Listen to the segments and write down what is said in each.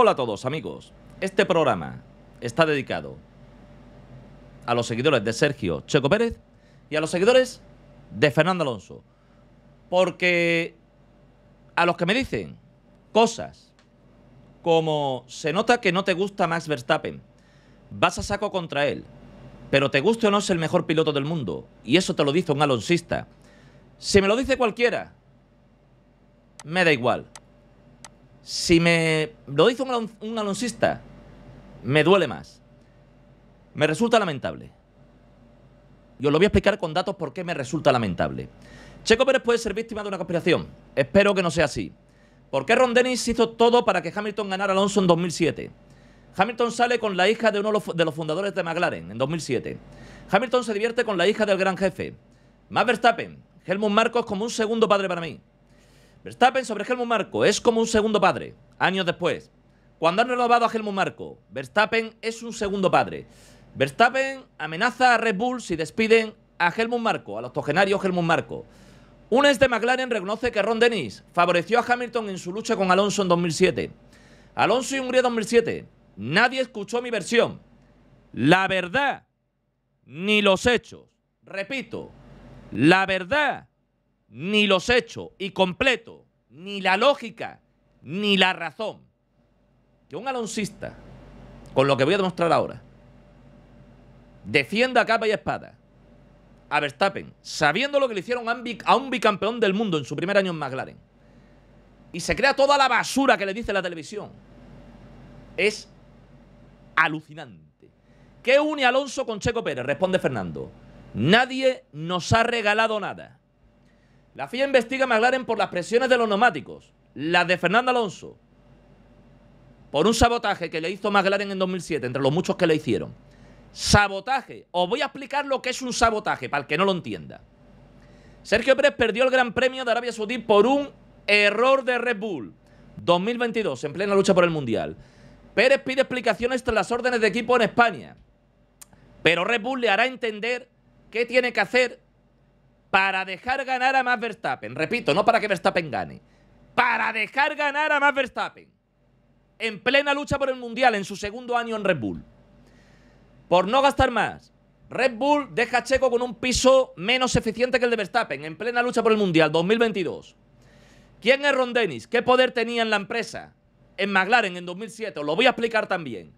Hola a todos amigos, este programa está dedicado a los seguidores de Sergio Checo Pérez y a los seguidores de Fernando Alonso. Porque a los que me dicen cosas como se nota que no te gusta Max Verstappen, vas a saco contra él, pero te guste o no es el mejor piloto del mundo, y eso te lo dice un alonsista. Si me lo dice cualquiera, me da igual. Si me lo dice un, un me duele más. Me resulta lamentable. Y os lo voy a explicar con datos por qué me resulta lamentable. Checo Pérez puede ser víctima de una conspiración. Espero que no sea así. ¿Por qué Ron Dennis hizo todo para que Hamilton ganara Alonso en 2007? Hamilton sale con la hija de uno de los fundadores de McLaren en 2007. Hamilton se divierte con la hija del gran jefe. Max Verstappen, Helmut Marko es como un segundo padre para mí. Verstappen sobre Helmut Marko es como un segundo padre, años después. Cuando han renovado a Helmut Marko, Verstappen es un segundo padre. Verstappen amenaza a Red Bull si despiden a Helmut Marko, al octogenario Helmut Marko. Un ex de McLaren reconoce que Ron Dennis favoreció a Hamilton en su lucha con Alonso en 2007. Alonso y Hungría 2007. Nadie escuchó mi versión. La verdad, ni los hechos. Repito, la verdad, ni los hechos. Y completo, ni la lógica, ni la razón. Que un alonsista, con lo que voy a demostrar ahora, defienda a capa y espada a Verstappen, sabiendo lo que le hicieron a un bicampeón del mundo en su primer año en McLaren, y se crea toda la basura que le dice la televisión, es alucinante. ¿Qué une Alonso con Checo Pérez? Responde Fernando. Nadie nos ha regalado nada. La FIA investiga a McLaren por las presiones de los neumáticos, las de Fernando Alonso, por un sabotaje que le hizo McLaren en 2007, entre los muchos que le hicieron. Sabotaje. Os voy a explicar lo que es un sabotaje, para el que no lo entienda. Sergio Pérez perdió el Gran Premio de Arabia Saudí por un error de Red Bull. 2022, en plena lucha por el Mundial. Pérez pide explicaciones tras las órdenes de equipo en España. Pero Red Bull le hará entender qué tiene que hacer para dejar ganar a Max Verstappen. Repito, no para que Verstappen gane. Para dejar ganar a Max Verstappen. En plena lucha por el Mundial, en su segundo año en Red Bull. Por no gastar más, Red Bull deja a Checo con un piso menos eficiente que el de Verstappen en plena lucha por el Mundial 2022. ¿Quién es Ron Dennis? ¿Qué poder tenía en la empresa? En McLaren en 2007, os lo voy a explicar también.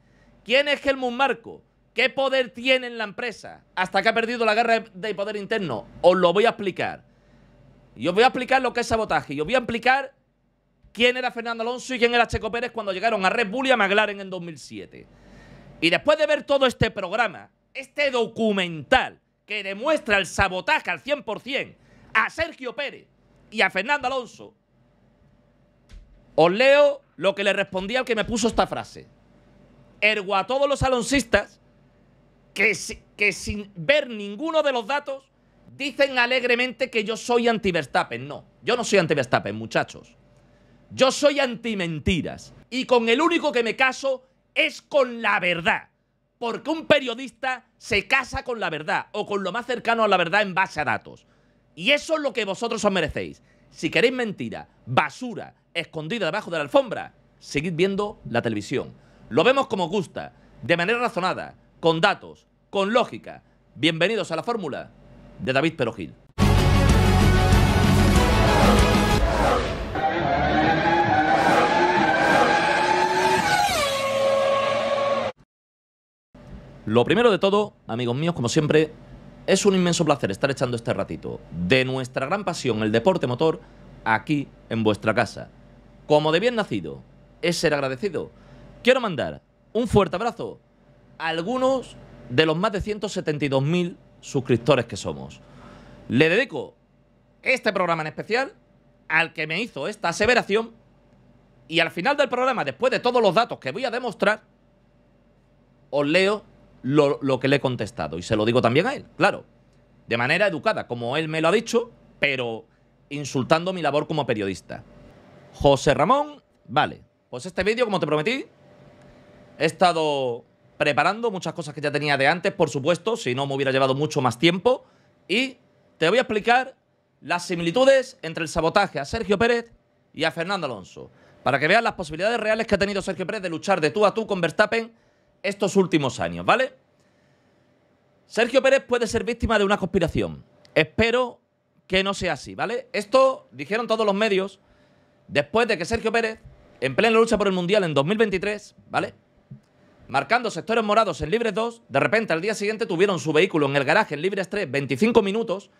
¿Quién es Helmut Marko? ¿Qué poder tiene en la empresa hasta que ha perdido la guerra de poder interno? Os lo voy a explicar. Y os voy a explicar lo que es sabotaje. Y os voy a explicar quién era Fernando Alonso y quién era Checo Pérez cuando llegaron a Red Bull y a McLaren en 2007. Y después de ver todo este programa, este documental que demuestra el sabotaje al 100% a Sergio Pérez y a Fernando Alonso, os leo lo que le respondí al que me puso esta frase. Ergo a todos los alonsistas que, sin ver ninguno de los datos dicen alegremente que yo soy anti-Verstappen. No, yo no soy anti-Verstappen, muchachos. Yo soy anti-mentiras. Y con el único que me caso es con la verdad. Porque un periodista se casa con la verdad o con lo más cercano a la verdad en base a datos. Y eso es lo que vosotros os merecéis. Si queréis mentira, basura, escondida debajo de la alfombra, seguid viendo la televisión. Lo vemos como gusta, de manera razonada, con datos, con lógica. Bienvenidos a la fórmula de David Perogil. Lo primero de todo, amigos míos, como siempre, es un inmenso placer estar echando este ratito de nuestra gran pasión, el deporte motor, aquí en vuestra casa. Como de bien nacido, es ser agradecido. Quiero mandar un fuerte abrazo algunos de los más de 172.000 suscriptores que somos. Le dedico este programa en especial al que me hizo esta aseveración y al final del programa, después de todos los datos que voy a demostrar, os leo lo, que le he contestado. Y se lo digo también a él, claro. De manera educada, como él me lo ha dicho, pero insultando mi labor como periodista. José Ramón, vale. Pues este vídeo, como te prometí, he estado preparando muchas cosas que ya tenía de antes, por supuesto, si no me hubiera llevado mucho más tiempo. Y te voy a explicar las similitudes entre el sabotaje a Sergio Pérez y a Fernando Alonso. Para que veas las posibilidades reales que ha tenido Sergio Pérez de luchar de tú a tú con Verstappen estos últimos años, ¿vale? Sergio Pérez puede ser víctima de una conspiración. Espero que no sea así, ¿vale? Esto dijeron todos los medios después de que Sergio Pérez, en plena lucha por el Mundial en 2023, ¿vale? Marcando sectores morados en Libres 2, de repente al día siguiente tuvieron su vehículo en el garaje en Libres 3 25 minutos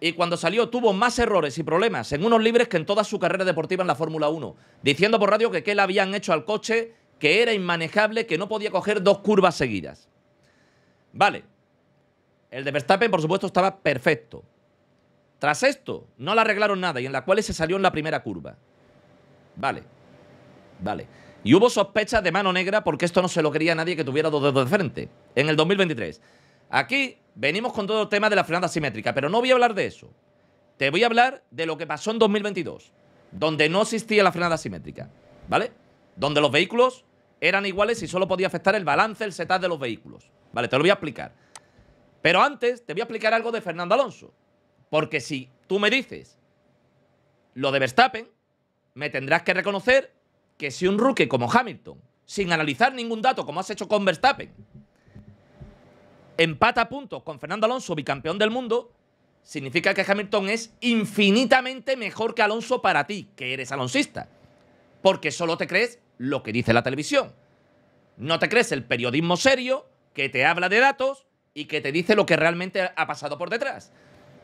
y cuando salió tuvo más errores y problemas en unos libres que en toda su carrera deportiva en la Fórmula 1, diciendo por radio que qué le habían hecho al coche, que era inmanejable, que no podía coger dos curvas seguidas. Vale. El de Verstappen, por supuesto, estaba perfecto. Tras esto, no le arreglaron nada y en la cual se salió en la primera curva. Vale. Vale. Y hubo sospechas de mano negra porque esto no se lo quería nadie que tuviera dos dedos de frente. En el 2023. Aquí venimos con todo el tema de la frenada simétrica, pero no voy a hablar de eso. Te voy a hablar de lo que pasó en 2022, donde no existía la frenada simétrica, ¿vale? Donde los vehículos eran iguales y solo podía afectar el balance, el setup de los vehículos. Vale, te lo voy a explicar. Pero antes te voy a explicar algo de Fernando Alonso. Porque si tú me dices lo de Verstappen, me tendrás que reconocer que si un rookie como Hamilton, sin analizar ningún dato como has hecho con Verstappen, empata puntos con Fernando Alonso, bicampeón del mundo, significa que Hamilton es infinitamente mejor que Alonso para ti, que eres alonsista. Porque solo te crees lo que dice la televisión. No te crees el periodismo serio que te habla de datos y que te dice lo que realmente ha pasado por detrás.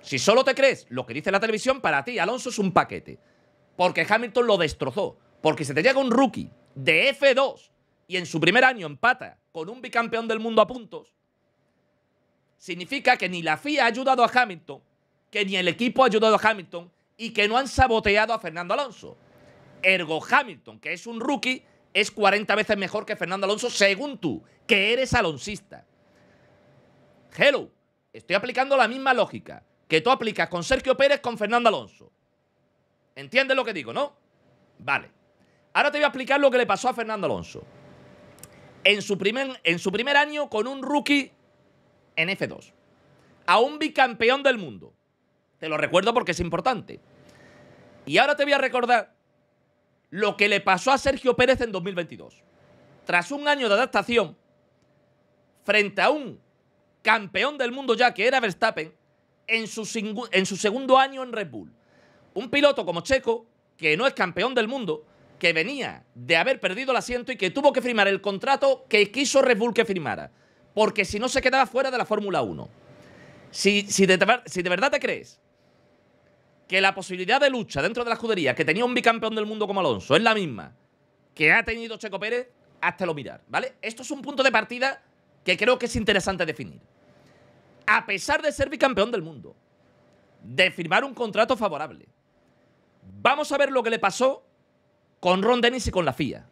Si solo te crees lo que dice la televisión, para ti Alonso es un paquete. Porque Hamilton lo destrozó. Porque se te llega un rookie de F2 y en su primer año empata con un bicampeón del mundo a puntos, significa que ni la FIA ha ayudado a Hamilton, que ni el equipo ha ayudado a Hamilton y que no han saboteado a Fernando Alonso. Ergo Hamilton, que es un rookie, es 40 veces mejor que Fernando Alonso según tú, que eres alonsista. Hello, estoy aplicando la misma lógica que tú aplicas con Sergio Pérez con Fernando Alonso. ¿Entiendes lo que digo, no? Vale. Ahora te voy a explicar lo que le pasó a Fernando Alonso. En su primer, en su primer año con un rookie en F2. A un bicampeón del mundo. Te lo recuerdo porque es importante. Y ahora te voy a recordar lo que le pasó a Sergio Pérez en 2022. Tras un año de adaptación, frente a un campeón del mundo ya que era Verstappen, en su, en su segundo año en Red Bull. Un piloto como Checo, que no es campeón del mundo, que venía de haber perdido el asiento y que tuvo que firmar el contrato que quiso Red Bull que firmara porque si no se quedaba fuera de la Fórmula 1. Si, si, de, si de verdad te crees que la posibilidad de lucha dentro de la escudería que tenía un bicampeón del mundo como Alonso es la misma que ha tenido Checo Pérez, háztelo mirar, ¿vale? Esto es un punto de partida que creo que es interesante definir. A pesar de ser bicampeón del mundo, de firmar un contrato favorable, vamos a ver lo que le pasó con Ron Dennis y con la FIA.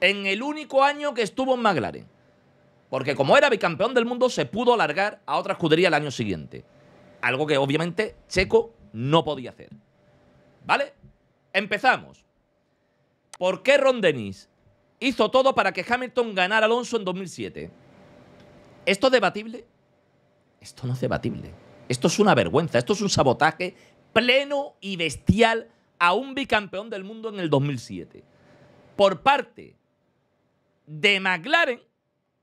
En el único año que estuvo en McLaren. Porque como era bicampeón del mundo, se pudo alargar a otra escudería el año siguiente. Algo que obviamente Checo no podía hacer. ¿Vale? Empezamos. ¿Por qué Ron Dennis hizo todo para que Hamilton ganara Alonso en 2007? ¿Esto es debatible? Esto no es debatible. Esto es una vergüenza. Esto es un sabotaje pleno y bestial a un bicampeón del mundo en el 2007. Por parte de McLaren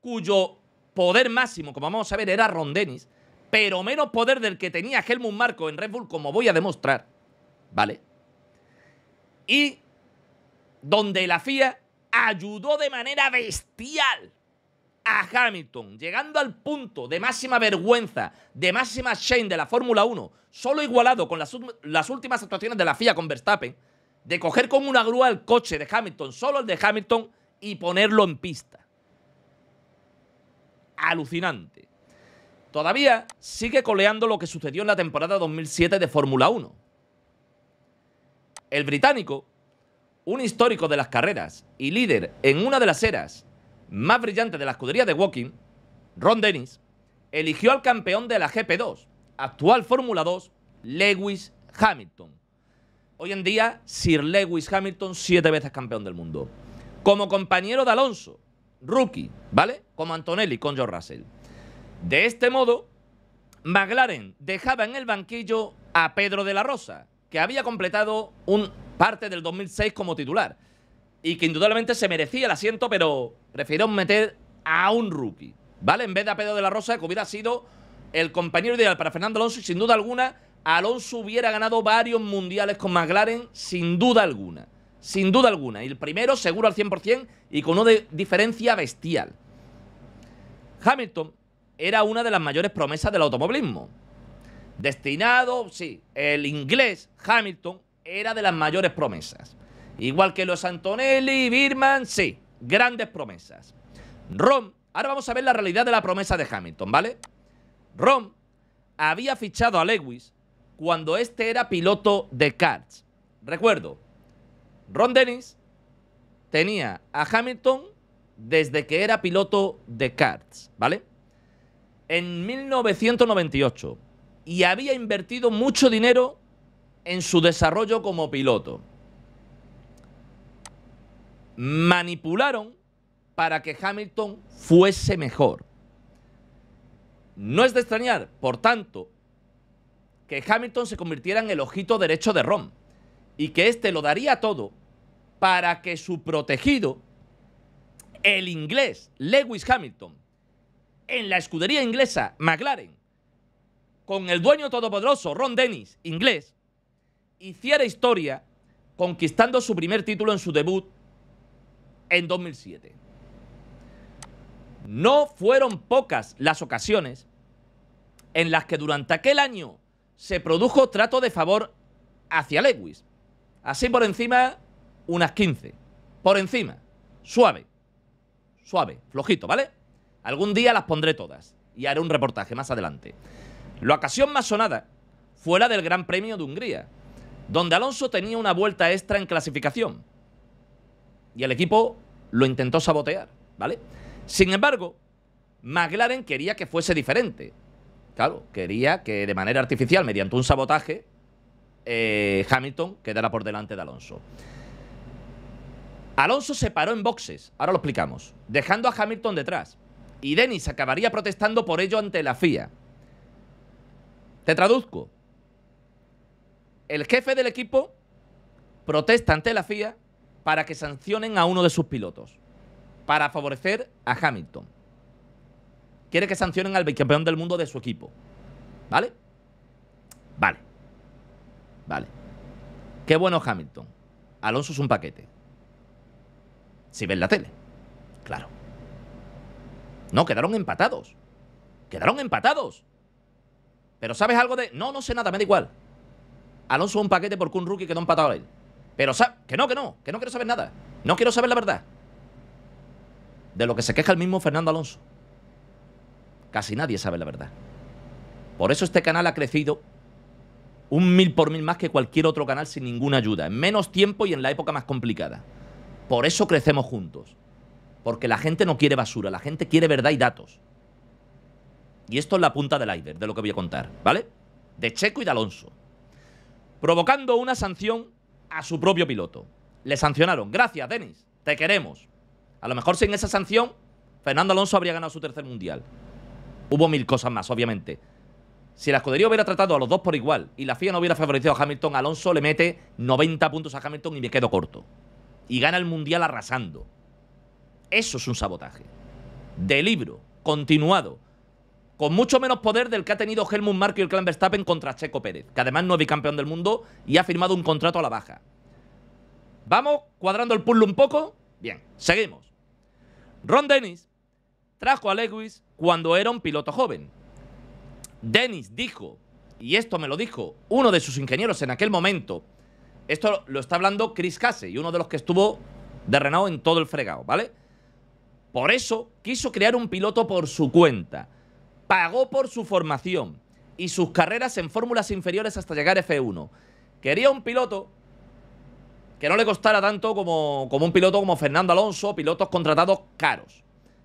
cuyo poder máximo, como vamos a ver, era Ron Dennis, pero menos poder del que tenía Helmut Marko en Red Bull, como voy a demostrar, ¿vale? Y donde la FIA ayudó de manera bestial a Hamilton, llegando al punto de máxima vergüenza, de máxima shame de la Fórmula 1, solo igualado con las, las, últimas actuaciones de la FIA con Verstappen, de coger con una grúa el coche de Hamilton, solo el de Hamilton, y ponerlo en pista alucinante. Todavía sigue coleando lo que sucedió en la temporada 2007 de Fórmula 1. El británico, un histórico de las carreras y líder en una de las eras más brillantes de la escudería de Walking, Ron Dennis, eligió al campeón de la GP2, actual Fórmula 2, Lewis Hamilton. Hoy en día, Sir Lewis Hamilton, siete veces campeón del mundo. Como compañero de Alonso, rookie, ¿vale? Como Antonelli con George Russell. De este modo, McLaren dejaba en el banquillo a Pedro de la Rosa, que había completado un parte del 2006 como titular. Y que indudablemente se merecía el asiento, pero prefirieron meter a un rookie. ¿Vale? En vez de a Pedro de la Rosa, que hubiera sido el compañero ideal para Fernando Alonso y sin duda alguna Alonso hubiera ganado varios mundiales con McLaren sin duda alguna. Sin duda alguna. Y el primero seguro al 100% y con una diferencia bestial. Hamilton era una de las mayores promesas del automovilismo. Destinado, sí, el inglés Hamilton era de las mayores promesas. Igual que los Antonelli Birman, sí, grandes promesas. Rom, ahora vamos a ver la realidad de la promesa de Hamilton, ¿vale? Rom había fichado a Lewis cuando este era piloto de karts. Recuerdo, Ron Dennis tenía a Hamilton desde que era piloto de karts, ¿vale? En 1998 y había invertido mucho dinero en su desarrollo como piloto. Manipularon para que Hamilton fuese mejor. No es de extrañar, por tanto, que Hamilton se convirtiera en el ojito derecho de Ron y que éste lo daría todo para que su protegido, el inglés Lewis Hamilton, en la escudería inglesa McLaren, con el dueño todopoderoso Ron Dennis, inglés, hiciera historia conquistando su primer título en su debut en 2007. No fueron pocas las ocasiones en las que durante aquel año se produjo trato de favor hacia Lewis. Así por encima, unas 15. Por encima. Suave. Suave. Flojito, ¿vale? Algún día las pondré todas. Y haré un reportaje más adelante. La ocasión más sonada fue la del Gran Premio de Hungría, donde Alonso tenía una vuelta extra en clasificación. Y el equipo lo intentó sabotear, ¿vale? Sin embargo, McLaren quería que fuese diferente. Claro, quería que de manera artificial, mediante un sabotaje, eh, Hamilton quedara por delante de Alonso. Alonso se paró en boxes, ahora lo explicamos, dejando a Hamilton detrás. Y Dennis acabaría protestando por ello ante la FIA. Te traduzco. El jefe del equipo protesta ante la FIA para que sancionen a uno de sus pilotos, para favorecer a Hamilton quiere que sancionen al bicampeón del mundo de su equipo. ¿Vale? Vale. Vale. Qué bueno Hamilton. Alonso es un paquete. Si ven la tele. Claro. No, quedaron empatados. Quedaron empatados. Pero ¿sabes algo de...? No, no sé nada, me da igual. Alonso es un paquete porque un rookie quedó empatado a él. Pero que no, que no, que no quiero saber nada. No quiero saber la verdad. De lo que se queja el mismo Fernando Alonso. Casi nadie sabe la verdad. Por eso este canal ha crecido un mil por mil más que cualquier otro canal sin ninguna ayuda, en menos tiempo y en la época más complicada. Por eso crecemos juntos. Porque la gente no quiere basura, la gente quiere verdad y datos. Y esto es la punta del iceberg de lo que voy a contar, ¿vale? De Checo y de Alonso. Provocando una sanción a su propio piloto. Le sancionaron. Gracias, Denis. Te queremos. A lo mejor sin esa sanción, Fernando Alonso habría ganado su tercer mundial. Hubo mil cosas más, obviamente. Si la escudería hubiera tratado a los dos por igual y la FIA no hubiera favorecido a Hamilton, Alonso le mete 90 puntos a Hamilton y me quedo corto. Y gana el mundial arrasando. Eso es un sabotaje. De libro, continuado. Con mucho menos poder del que ha tenido Helmut Marko y el clan Verstappen contra Checo Pérez, que además no es bicampeón del mundo y ha firmado un contrato a la baja. ¿Vamos cuadrando el puzzle un poco? Bien, seguimos. Ron Dennis trajo a Lewis cuando era un piloto joven. Dennis dijo, y esto me lo dijo uno de sus ingenieros en aquel momento, esto lo está hablando Chris Casey, uno de los que estuvo de Renault en todo el fregado, ¿vale? Por eso quiso crear un piloto por su cuenta, pagó por su formación y sus carreras en fórmulas inferiores hasta llegar a F1. Quería un piloto que no le costara tanto como, como un piloto como Fernando Alonso, pilotos contratados caros.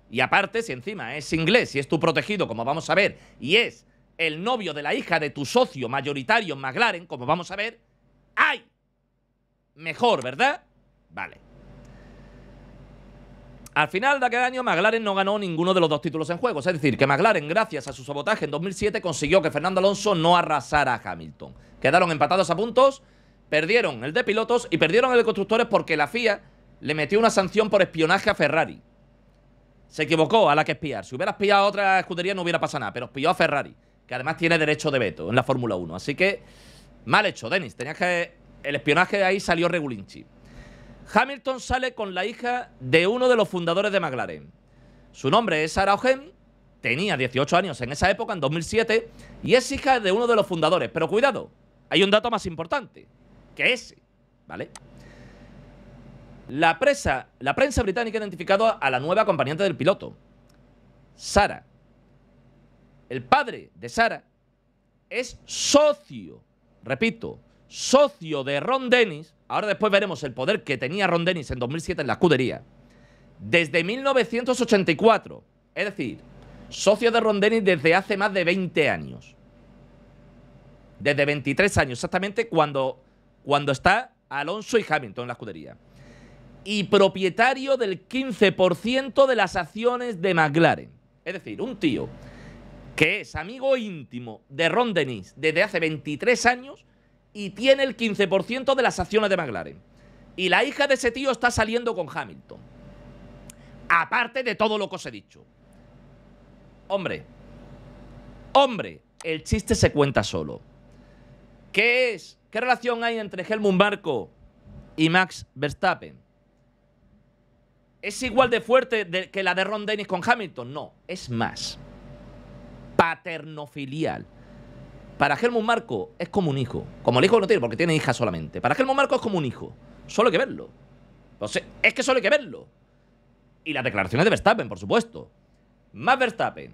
Y aparte, si encima es inglés y es tu protegido, como vamos a ver, y es el novio de la hija de tu socio mayoritario en McLaren, como vamos a ver, ¡ay! Mejor, ¿verdad? Vale. Al final de aquel año, McLaren no ganó ninguno de los dos títulos en juego. Es decir, que McLaren, gracias a su sabotaje en 2007, consiguió que Fernando Alonso no arrasara a Hamilton. Quedaron empatados a puntos Perdieron el de pilotos y perdieron el de constructores porque la FIA le metió una sanción por espionaje a Ferrari. Se equivocó a la que espiar. Si hubiera espiado a otra escudería no hubiera pasado nada, pero espió a Ferrari, que además tiene derecho de veto en la Fórmula 1. Así que, mal hecho, Denis. Tenías que. El espionaje de ahí salió regulinchi. Hamilton sale con la hija de uno de los fundadores de McLaren. Su nombre es Sarah Ogen, tenía 18 años en esa época, en 2007, y es hija de uno de los fundadores. Pero cuidado, hay un dato más importante que ese, ¿vale? La, la prensa británica ha identificado a la nueva acompañante del piloto, Sara. El padre de Sara es socio, repito, socio de Ron Dennis. Ahora después veremos el poder que tenía Ron Dennis en 2007 en la escudería. Desde 1984. Es decir, socio de Ron Dennis desde hace más de 20 años. Desde 23 años, exactamente cuando, cuando está Alonso y Hamilton en la escudería y propietario del 15% de las acciones de McLaren. Es decir, un tío que es amigo íntimo de Ron Dennis desde hace 23 años y tiene el 15% de las acciones de McLaren. Y la hija de ese tío está saliendo con Hamilton. Aparte de todo lo que os he dicho. Hombre, hombre, el chiste se cuenta solo. ¿Qué es? ¿Qué relación hay entre Helmut Marko y Max Verstappen? ¿Es igual de fuerte que la de Ron Dennis con Hamilton? No, es más. Paternofilial. Para Helmut Marco es como un hijo. Como el hijo no tiene, porque tiene hija solamente. Para Helmut Marco es como un hijo. Solo hay que verlo. es que solo hay que verlo. Y las declaraciones de Verstappen, por supuesto. Más Verstappen.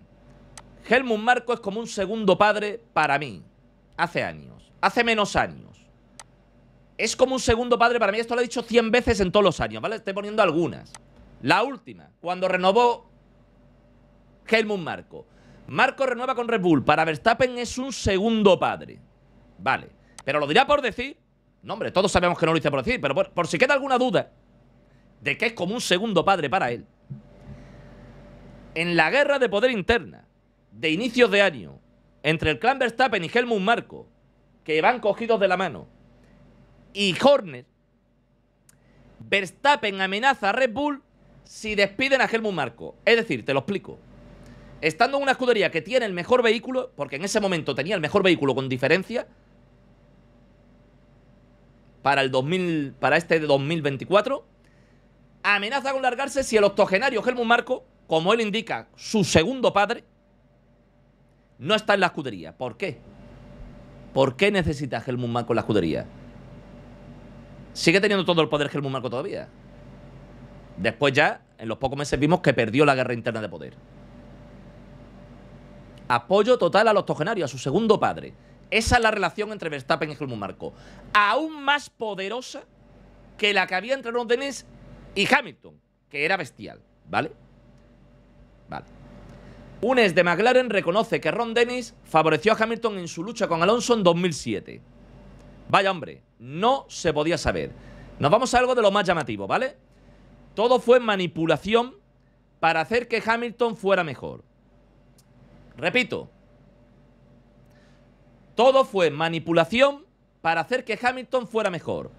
Helmut Marco es como un segundo padre para mí. Hace años. Hace menos años. Es como un segundo padre para mí. Esto lo he dicho 100 veces en todos los años, ¿vale? Estoy poniendo algunas. La última, cuando renovó Helmut Marco. Marco renueva con Red Bull. Para Verstappen es un segundo padre. Vale. Pero lo dirá por decir. No, hombre, todos sabemos que no lo dice por decir. Pero por, si queda alguna duda de que es como un segundo padre para él. En la guerra de poder interna de inicios de año entre el clan Verstappen y Helmut Marco, que van cogidos de la mano, y Horner, Verstappen amenaza a Red Bull si despiden a Helmut Marco. Es decir, te lo explico. Estando en una escudería que tiene el mejor vehículo, porque en ese momento tenía el mejor vehículo con diferencia, para el 2000, para este 2024, amenaza con largarse si el octogenario Helmut Marco, como él indica, su segundo padre, no está en la escudería. ¿Por qué? ¿Por qué necesita Helmut Marco la escudería? Sigue teniendo todo el poder Helmut Marco todavía. Después ya, en los pocos meses vimos que perdió la guerra interna de poder. Apoyo total al octogenario, a su segundo padre. Esa es la relación entre Verstappen y Helmut Marco. Aún más poderosa que la que había entre Ron Dennis y Hamilton, que era bestial, ¿vale? Vale. Un ex de McLaren reconoce que Ron Dennis favoreció a Hamilton en su lucha con Alonso en 2007. Vaya hombre, no se podía saber. Nos vamos a algo de lo más llamativo, ¿vale? Todo fue manipulación para hacer que Hamilton fuera mejor. Repito, todo fue manipulación para hacer que Hamilton fuera mejor.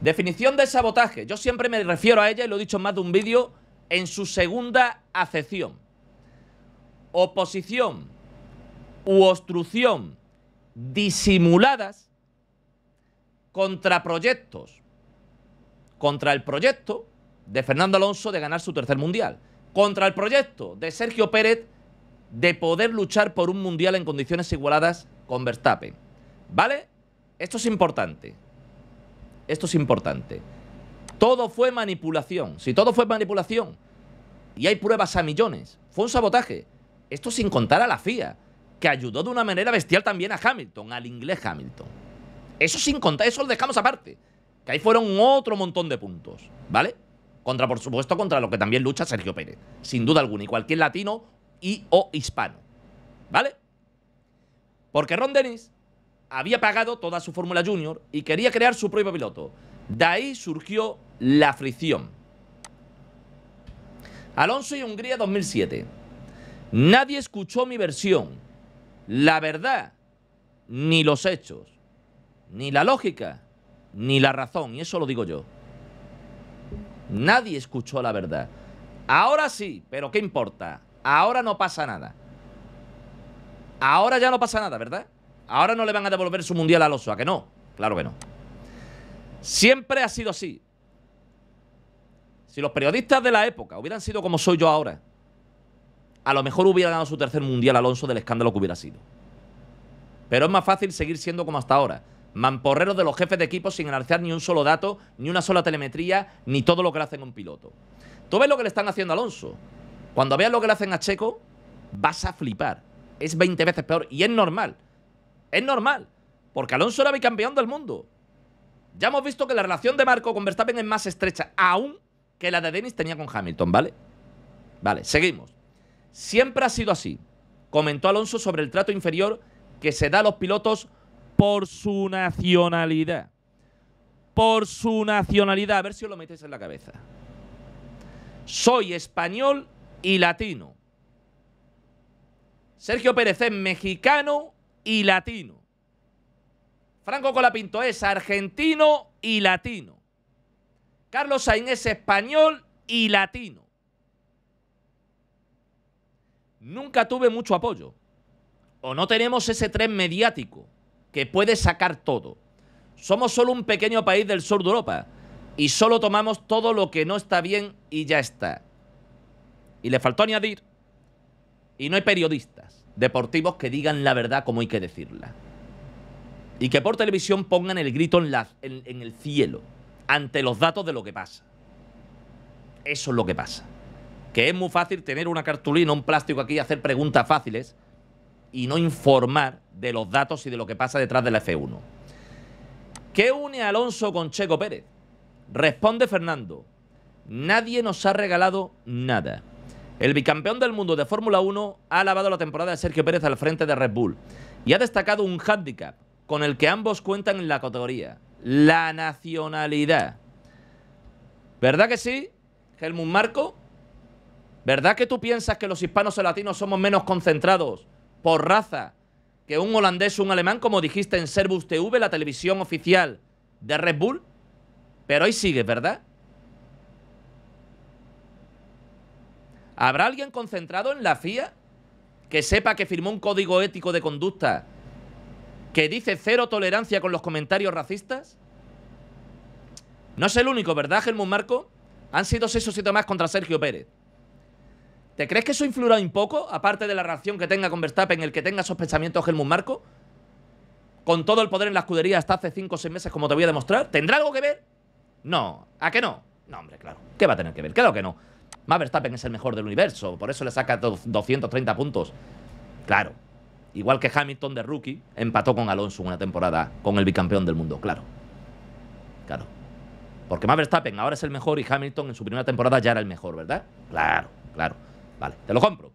Definición de sabotaje. Yo siempre me refiero a ella, y lo he dicho en más de un vídeo, en su segunda acepción. Oposición u obstrucción disimuladas contra proyectos contra el proyecto de Fernando Alonso de ganar su tercer mundial, contra el proyecto de Sergio Pérez de poder luchar por un mundial en condiciones igualadas con Verstappen. ¿Vale? Esto es importante. Esto es importante. Todo fue manipulación. Si todo fue manipulación y hay pruebas a millones, fue un sabotaje. Esto sin contar a la FIA, que ayudó de una manera bestial también a Hamilton, al inglés Hamilton. Eso sin contar, eso lo dejamos aparte. Que ahí fueron otro montón de puntos, ¿vale? Contra, por supuesto, contra lo que también lucha Sergio Pérez. Sin duda alguna. Y cualquier latino y o hispano. ¿Vale? Porque Ron Dennis había pagado toda su Fórmula Junior y quería crear su propio piloto. De ahí surgió la fricción. Alonso y Hungría 2007. Nadie escuchó mi versión, la verdad, ni los hechos. ni la lógica, ni la razón, y eso lo digo yo. Nadie escuchó la verdad. Ahora sí, pero ¿qué importa? Ahora no pasa nada. Ahora ya no pasa nada, ¿verdad? Ahora no le van a devolver su mundial al oso, ¿a que no? Claro que no. Siempre ha sido así. Si los periodistas de la época hubieran sido como soy yo ahora, a lo mejor hubiera dado su tercer mundial Alonso del escándalo que hubiera sido. Pero es más fácil seguir siendo como hasta ahora. Mamporreros de los jefes de equipo sin analizar ni un solo dato, ni una sola telemetría, ni todo lo que le hacen a un piloto. Tú ves lo que le están haciendo a Alonso. Cuando veas lo que le hacen a Checo, vas a flipar. Es 20 veces peor. Y es normal. Es normal. Porque Alonso era bicampeón del mundo. Ya hemos visto que la relación de Marco con Verstappen es más estrecha aún que la de Dennis tenía con Hamilton, ¿vale? Vale, seguimos. Siempre ha sido así, comentó Alonso sobre el trato inferior que se da a los pilotos por su nacionalidad. Por su nacionalidad, a ver si os lo metéis en la cabeza. Soy español y latino. Sergio Pérez es mexicano y latino. Franco Colapinto es argentino y latino. Carlos Sainz es español y latino. Nunca tuve mucho apoyo. O no tenemos ese tren mediático que puede sacar todo. Somos solo un pequeño país del sur de Europa y solo tomamos todo lo que no está bien y ya está. Y le faltó añadir, y no hay periodistas deportivos que digan la verdad como hay que decirla. Y que por televisión pongan el grito en, en el cielo ante los datos de lo que pasa. Eso es lo que pasa. Que es muy fácil tener una cartulina, un plástico aquí y hacer preguntas fáciles y no informar de los datos y de lo que pasa detrás de la F1. ¿Qué une a Alonso con Checo Pérez? Responde Fernando. Nadie nos ha regalado nada. El bicampeón del mundo de Fórmula 1 ha alabado la temporada de Sergio Pérez al frente de Red Bull y ha destacado un handicap con el que ambos cuentan en la categoría, la nacionalidad. ¿Verdad que sí, Helmut Marco? ¿Verdad que tú piensas que los hispanos o latinos somos menos concentrados por raza que un holandés o un alemán, como dijiste en Servus TV, la televisión oficial de Red Bull? Pero ahí sigue, ¿verdad? ¿Habrá alguien concentrado en la FIA que sepa que firmó un código ético de conducta que dice cero tolerancia con los comentarios racistas? No es el único, ¿verdad, Helmut Marco? Han sido seis o siete más contra Sergio Pérez. ¿Te crees que eso influirá un poco, aparte de la reacción que tenga con Verstappen, el que tenga esos pensamientos Helmut Marco? Con todo el poder en la escudería hasta hace cinco o seis meses, como te voy a demostrar. ¿Tendrá algo que ver? No. ¿A qué no? No, hombre, claro. ¿Qué va a tener que ver? Claro que no. Más Verstappen es el mejor del universo, por eso le saca 230 puntos. Claro. Igual que Hamilton de rookie empató con Alonso una temporada con el bicampeón del mundo, claro. Claro. Porque Max Verstappen ahora es el mejor y Hamilton en su primera temporada ya era el mejor, ¿verdad? Claro, claro. Vale, te lo compro.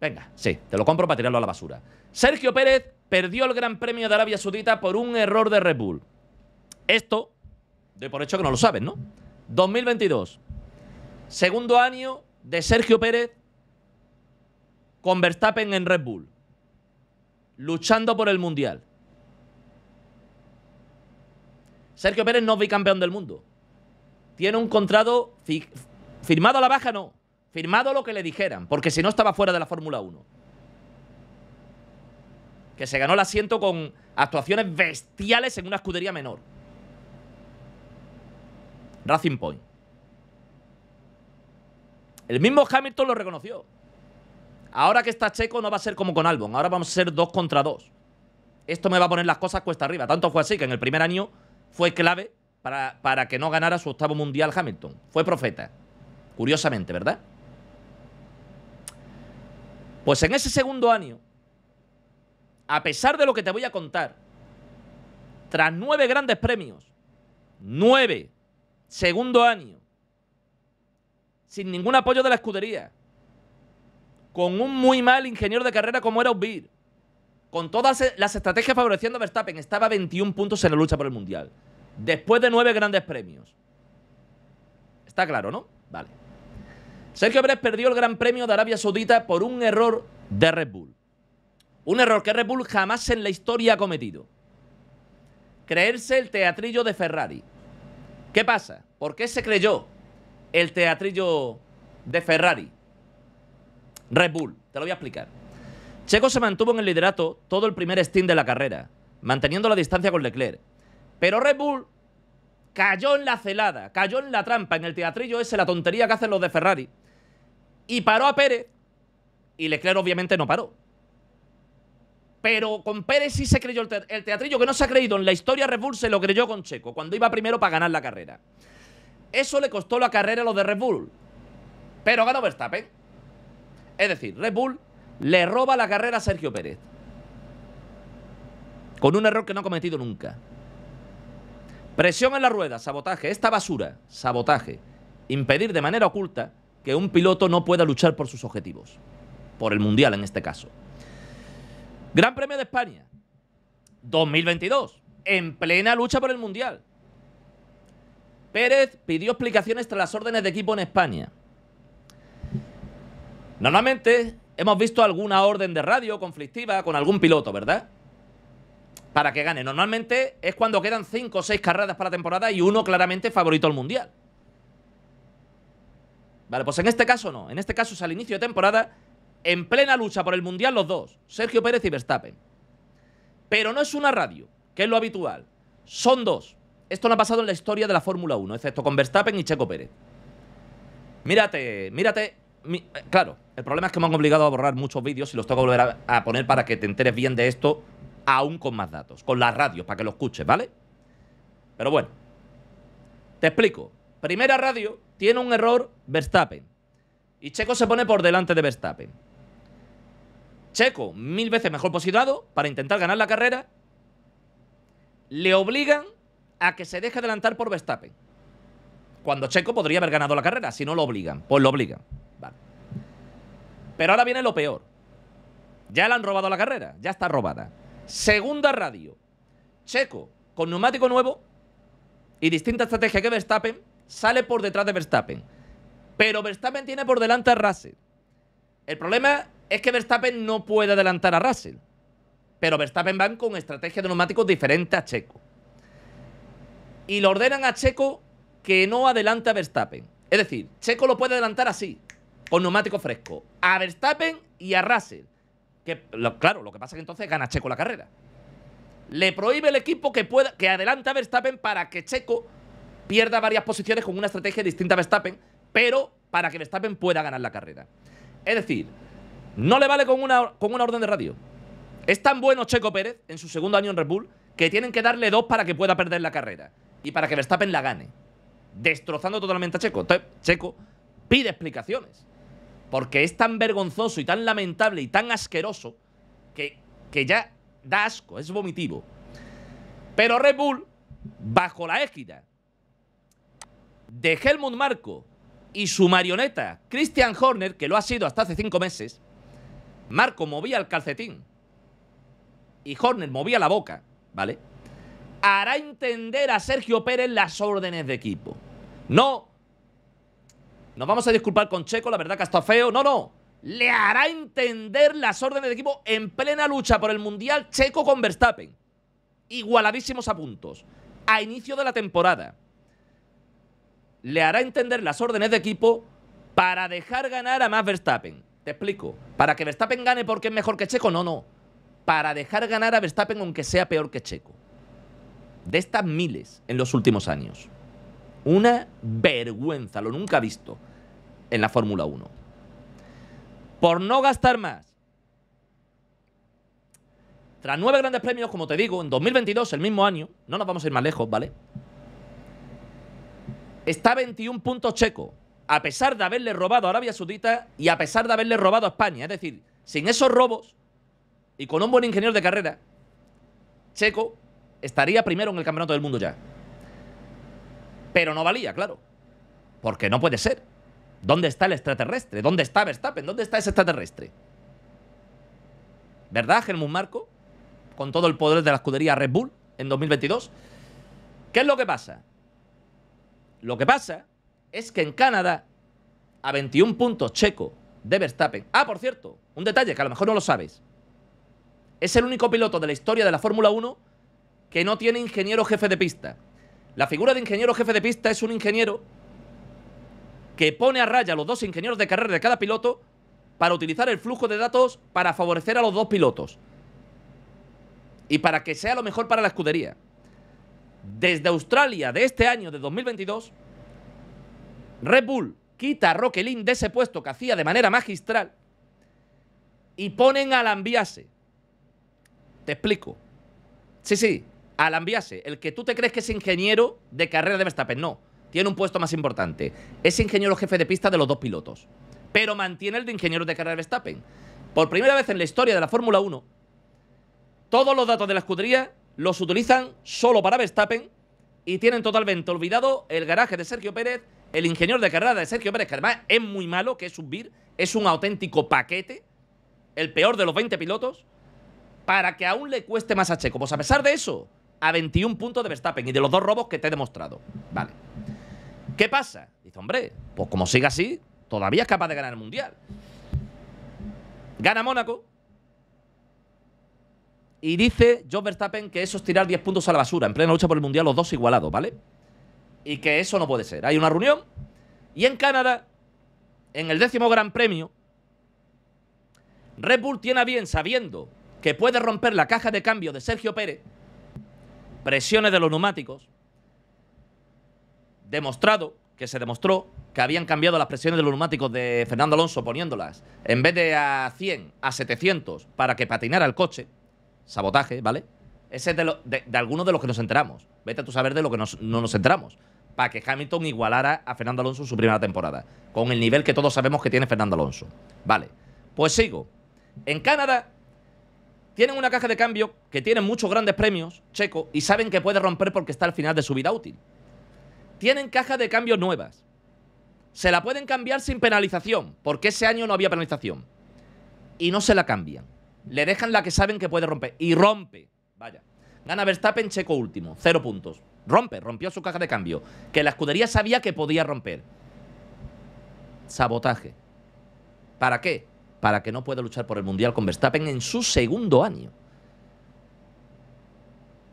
Venga, sí, te lo compro para tirarlo a la basura. Sergio Pérez perdió el Gran Premio de Arabia Saudita por un error de Red Bull. Esto, de por hecho que no lo sabes, ¿no? 2022. Segundo año de Sergio Pérez con Verstappen en Red Bull. Luchando por el Mundial. Sergio Pérez no es bicampeón del mundo. Tiene un contrato firmado a la baja, no. Firmado lo que le dijeran, porque si no estaba fuera de la Fórmula 1. Que se ganó el asiento con actuaciones bestiales en una escudería menor. Racing Point. El mismo Hamilton lo reconoció. Ahora que está Checo no va a ser como con Albon, ahora vamos a ser dos contra dos. Esto me va a poner las cosas cuesta arriba. Tanto fue así que en el primer año fue clave para, para que no ganara su octavo mundial Hamilton. Fue profeta. Curiosamente, ¿verdad? Pues en ese segundo año, a pesar de lo que te voy a contar, tras nueve grandes premios, nueve, segundo año, sin ningún apoyo de la escudería, con un muy mal ingeniero de carrera como era Ubir, con todas las estrategias favoreciendo a Verstappen, estaba a 21 puntos en la lucha por el Mundial, después de nueve grandes premios. Está claro, ¿no? Vale. Sergio Pérez perdió el Gran Premio de Arabia Saudita por un error de Red Bull. Un error que Red Bull jamás en la historia ha cometido. creerse el teatrillo de Ferrari. ¿Qué pasa? ¿Por qué se creyó el teatrillo de Ferrari? Red Bull, te lo voy a explicar. Checo se mantuvo en el liderato todo el primer stint de la carrera, manteniendo la distancia con Leclerc. Pero Red Bull cayó en la celada, cayó en la trampa, en el teatrillo ese, la tontería que hacen los de Ferrari, y paró a Pérez, y Leclerc obviamente no paró. Pero con Pérez sí se creyó el, teatrillo que no se ha creído en la historia Red Bull, se lo creyó con Checo, cuando iba primero para ganar la carrera. Eso le costó la carrera a los de Red Bull. Pero ganó Verstappen. Es decir, Red Bull le roba la carrera a Sergio Pérez. Con un error que no ha cometido nunca. Presión en la rueda, sabotaje. Esta basura, sabotaje. Impedir de manera oculta que un piloto no pueda luchar por sus objetivos. Por el Mundial en este caso. Gran Premio de España. 2022. En plena lucha por el Mundial. Pérez pidió explicaciones tras las órdenes de equipo en España. Normalmente hemos visto alguna orden de radio conflictiva con algún piloto, ¿verdad? Para que gane. Normalmente es cuando quedan 5 o 6 carreras para temporada y uno claramente favorito al mundial. Vale, pues en este caso no. En este caso es al inicio de temporada, en plena lucha por el mundial los dos, Sergio Pérez y Verstappen. Pero no es una radio, que es lo habitual. Son dos. Esto no ha pasado en la historia de la Fórmula 1, excepto con Verstappen y Checo Pérez. Mírate, mírate claro, el problema es que me han obligado a borrar muchos vídeos y los tengo que volver a, poner para que te enteres bien de esto, aún con más datos, con las radios, para que lo escuches, ¿vale? Pero bueno, te explico. Primera radio tiene un error Verstappen. Y Checo se pone por delante de Verstappen. Checo, mil veces mejor posicionado para intentar ganar la carrera. Le obligan a que se deje adelantar por Verstappen. Cuando Checo podría haber ganado la carrera, si no lo obligan. Pues lo obligan. Pero ahora viene lo peor. Ya le han robado la carrera, ya está robada. Segunda radio. Checo, con neumático nuevo y distinta estrategia que Verstappen, sale por detrás de Verstappen. Pero Verstappen tiene por delante a Russell. El problema es que Verstappen no puede adelantar a Russell. Pero Verstappen van con estrategia de neumáticos diferente a Checo. Y le ordenan a Checo que no adelante a Verstappen. Es decir, Checo lo puede adelantar así con neumático fresco a Verstappen y a Russell. Que, claro, lo que pasa es que entonces gana Checo la carrera. Le prohíbe el equipo que, pueda, que adelante a Verstappen para que Checo pierda varias posiciones con una estrategia distinta a Verstappen, pero para que Verstappen pueda ganar la carrera. Es decir, no le vale con una, con una orden de radio. Es tan bueno Checo Pérez en su segundo año en Red Bull que tienen que darle dos para que pueda perder la carrera y para que Verstappen la gane, destrozando totalmente a Checo. Checo pide explicaciones. Porque es tan vergonzoso y tan lamentable y tan asqueroso que, que ya da asco, es vomitivo. Pero Red Bull, bajo la égida de Helmut Marco y su marioneta Christian Horner, que lo ha sido hasta hace cinco meses, Marco movía el calcetín y Horner movía la boca, ¿vale? Hará entender a Sergio Pérez las órdenes de equipo. No nos vamos a disculpar con Checo, la verdad que estado feo. No, no. Le hará entender las órdenes de equipo en plena lucha por el Mundial Checo con Verstappen. Igualadísimos a puntos. A inicio de la temporada. Le hará entender las órdenes de equipo para dejar ganar a más Verstappen. Te explico. Para que Verstappen gane porque es mejor que Checo, no, no. Para dejar ganar a Verstappen aunque sea peor que Checo. De estas miles en los últimos años. Una vergüenza, lo nunca visto en la Fórmula 1. Por no gastar más. Tras nueve grandes premios, como te digo, en 2022, el mismo año, no nos vamos a ir más lejos, ¿vale? Está 21 puntos Checo, a pesar de haberle robado a Arabia Saudita y a pesar de haberle robado a España. Es decir, sin esos robos y con un buen ingeniero de carrera, Checo estaría primero en el Campeonato del Mundo ya. Pero no valía, claro. Porque no puede ser. ¿Dónde está el extraterrestre? ¿Dónde está Verstappen? ¿Dónde está ese extraterrestre? ¿Verdad, Helmut Marco? Con todo el poder de la escudería Red Bull en 2022. ¿Qué es lo que pasa? Lo que pasa es que en Canadá, a 21 puntos checo de Verstappen. Ah, por cierto, un detalle que a lo mejor no lo sabes. Es el único piloto de la historia de la Fórmula 1 que no tiene ingeniero jefe de pista. La figura de ingeniero jefe de pista es un ingeniero que pone a raya a los dos ingenieros de carrera de cada piloto para utilizar el flujo de datos para favorecer a los dos pilotos. Y para que sea lo mejor para la escudería. Desde Australia de este año, de 2022, Red Bull quita a Roquelin de ese puesto que hacía de manera magistral y ponen a Lambiase. Te explico. Sí, sí, a Lambiase, el que tú te crees que es ingeniero de carrera de Verstappen. No, tiene un puesto más importante. Es ingeniero jefe de pista de los dos pilotos. Pero mantiene el de ingeniero de carrera de Verstappen. Por primera vez en la historia de la Fórmula 1, todos los datos de la escudería los utilizan solo para Verstappen y tienen totalmente olvidado el garaje de Sergio Pérez, el ingeniero de carrera de Sergio Pérez, que además es muy malo, que es un BIR, es un auténtico paquete, el peor de los 20 pilotos, para que aún le cueste más a Checo. Pues a pesar de eso, a 21 puntos de Verstappen y de los dos robos que te he demostrado. Vale. ¿Qué pasa? Dice, hombre, pues como siga así, todavía es capaz de ganar el Mundial. Gana Mónaco. Y dice John Verstappen que eso es tirar 10 puntos a la basura en plena lucha por el Mundial, los dos igualados, ¿vale? Y que eso no puede ser. Hay una reunión y en Canadá, en el décimo Gran Premio, Red Bull tiene a bien, sabiendo que puede romper la caja de cambio de Sergio Pérez, presiones de los neumáticos, demostrado, que se demostró que habían cambiado las presiones de los neumáticos de Fernando Alonso poniéndolas en vez de a 100, a 700 para que patinara el coche. Sabotaje, ¿vale? Ese es de, de, algunos de los que nos enteramos. Vete a tú saber de lo que no nos enteramos. Para que Hamilton igualara a Fernando Alonso en su primera temporada. Con el nivel que todos sabemos que tiene Fernando Alonso. Vale. Pues sigo. En Canadá tienen una caja de cambio que tiene muchos grandes premios, checo, y saben que puede romper porque está al final de su vida útil. Tienen caja de cambio nuevas. Se la pueden cambiar sin penalización, porque ese año no había penalización. Y no se la cambian. Le dejan la que saben que puede romper. Y rompe. Vaya. Gana Verstappen, Checo último. Cero puntos. Rompe, rompió su caja de cambio. Que la escudería sabía que podía romper. Sabotaje. ¿Para qué? Para que no pueda luchar por el Mundial con Verstappen en su segundo año.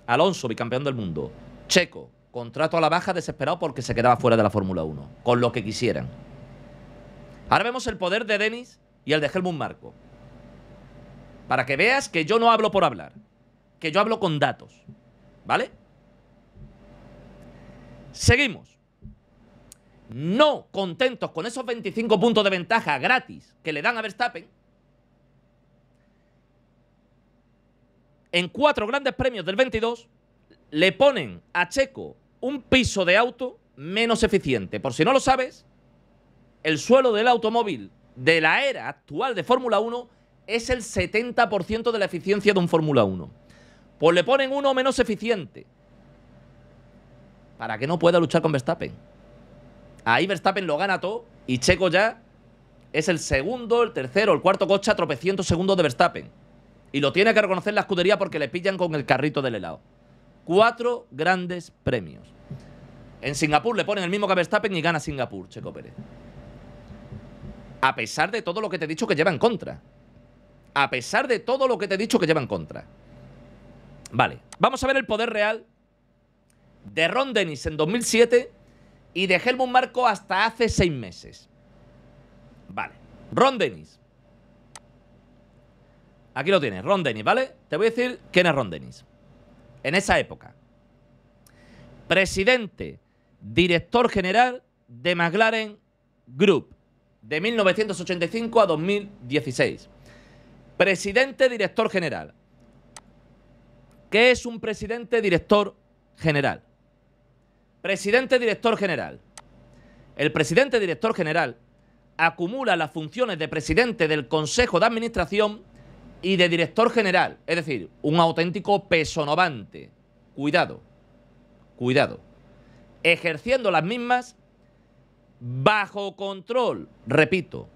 Alonso, bicampeón del mundo. Checo, Contrato a la baja desesperado porque se quedaba fuera de la Fórmula 1. Con lo que quisieran. Ahora vemos el poder de Denis y el de Helmut Marco. Para que veas que yo no hablo por hablar. Que yo hablo con datos. ¿Vale? Seguimos. No contentos con esos 25 puntos de ventaja gratis que le dan a Verstappen. En cuatro grandes premios del 22 le ponen a Checo un piso de auto menos eficiente. Por si no lo sabes, el suelo del automóvil de la era actual de Fórmula 1 es el 70% de la eficiencia de un Fórmula 1. Pues le ponen uno menos eficiente. Para que no pueda luchar con Verstappen. Ahí Verstappen lo gana todo y Checo ya es el segundo, el tercero, el cuarto coche a tropecientos segundos de Verstappen. Y lo tiene que reconocer la escudería porque le pillan con el carrito del helado. Cuatro grandes premios. En Singapur le ponen el mismo que Verstappen y gana Singapur, Checo Pérez. A pesar de todo lo que te he dicho que lleva en contra. A pesar de todo lo que te he dicho que lleva en contra. Vale, vamos a ver el poder real de Ron Dennis en 2007 y de Helmut Marco hasta hace seis meses. Vale, Ron Dennis. Aquí lo tienes, Ron Dennis, ¿vale? Te voy a decir quién es Ron Dennis. En esa época. Presidente director general de McLaren Group de 1985 a 2016. Presidente director general. ¿Qué es un presidente director general? Presidente director general. El presidente director general acumula las funciones de presidente del Consejo de Administración y de director general, es decir, un auténtico pesonovante. Cuidado, cuidado ejerciendo las mismas bajo control, repito,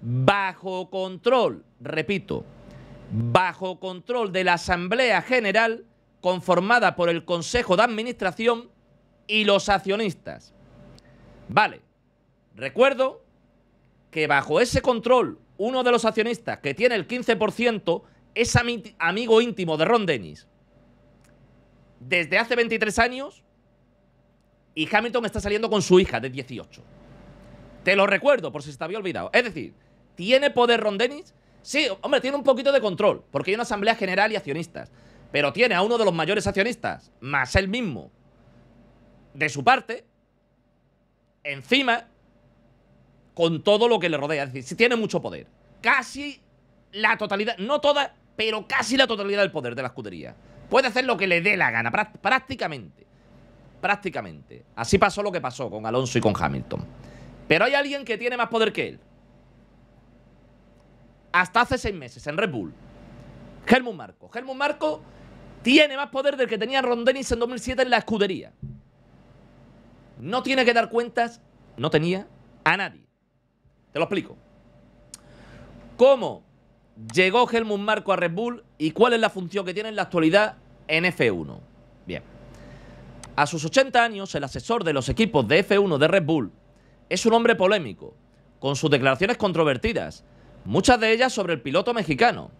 bajo control, repito, bajo control de la Asamblea General conformada por el Consejo de Administración y los accionistas. Vale, recuerdo que bajo ese control, uno de los accionistas que tiene el 15% es amigo íntimo de Ron Dennis. desde hace 23 años y Hamilton está saliendo con su hija de 18. Te lo recuerdo por si se te había olvidado. Es decir, ¿tiene poder Ron Dennis? Sí, hombre, tiene un poquito de control, porque hay una asamblea general y accionistas. Pero tiene a uno de los mayores accionistas, más él mismo, de su parte, encima, con todo lo que le rodea. Es decir, sí tiene mucho poder. Casi la totalidad, no toda, pero casi la totalidad del poder de la escudería. Puede hacer lo que le dé la gana, prácticamente. Prácticamente. Así pasó lo que pasó con Alonso y con Hamilton. Pero hay alguien que tiene más poder que él. Hasta hace seis meses, en Red Bull. Helmut Marco. Helmut Marco tiene más poder del que tenía Ron Dennis en 2007 en la escudería. No tiene que dar cuentas, no tenía, a nadie. Te lo explico. ¿Cómo llegó Helmut Marco a Red Bull y cuál es la función que tiene en la actualidad en F1? Bien. A sus 80 años, el asesor de los equipos de F1 de Red Bull es un hombre polémico, con sus declaraciones controvertidas, muchas de ellas sobre el piloto mexicano.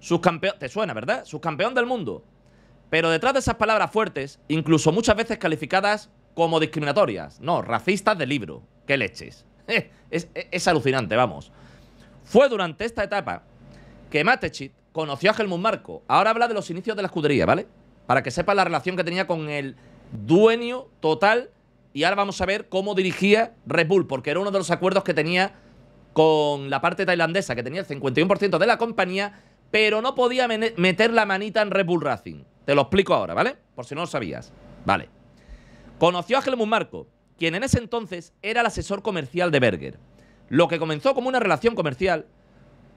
Subcampeón, te suena, ¿verdad? Subcampeón del mundo. Pero detrás de esas palabras fuertes, incluso muchas veces calificadas como discriminatorias, no, racistas de libro, qué leches. es, alucinante, vamos. Fue durante esta etapa que Matechit conoció a Helmut Marco. Ahora habla de los inicios de la escudería, ¿vale? Para que sepa la relación que tenía con el dueño total. Y ahora vamos a ver cómo dirigía Red Bull, porque era uno de los acuerdos que tenía con la parte tailandesa, que tenía el 51% de la compañía, pero no podía meter la manita en Red Bull Racing. Te lo explico ahora, ¿vale? Por si no lo sabías. Vale. Conoció a Helmut Marco, quien en ese entonces era el asesor comercial de Berger. Lo que comenzó como una relación comercial,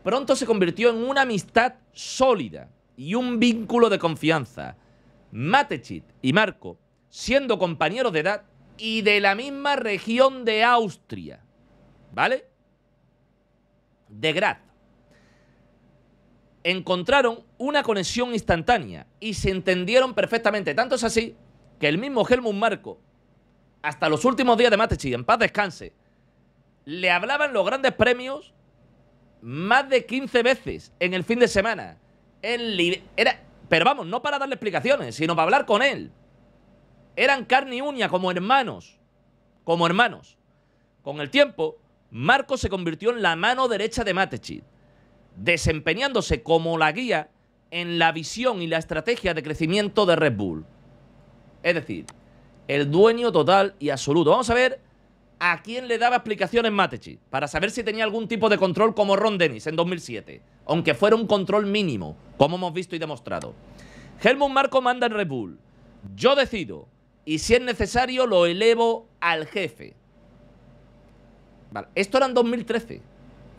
pronto se convirtió en una amistad sólida y un vínculo de confianza. Matechit y Marco, siendo compañeros de edad y de la misma región de Austria, ¿vale? De Graz. Encontraron una conexión instantánea y se entendieron perfectamente. Tanto es así que el mismo Helmut Marco, hasta los últimos días de Matechi, en paz descanse, le hablaban los grandes premios más de 15 veces en el fin de semana. era, pero vamos, no para darle explicaciones, sino para hablar con él. Eran carne y uña, como hermanos. Como hermanos. Con el tiempo, Marco se convirtió en la mano derecha de Matechit, desempeñándose como la guía en la visión y la estrategia de crecimiento de Red Bull. Es decir, el dueño total y absoluto. Vamos a ver a quién le daba explicaciones Matechi, para saber si tenía algún tipo de control como Ron Dennis en 2007, aunque fuera un control mínimo, como hemos visto y demostrado. Helmut Marco manda en Red Bull. Yo decido, y si es necesario lo elevo al jefe. Vale. Esto era en 2013,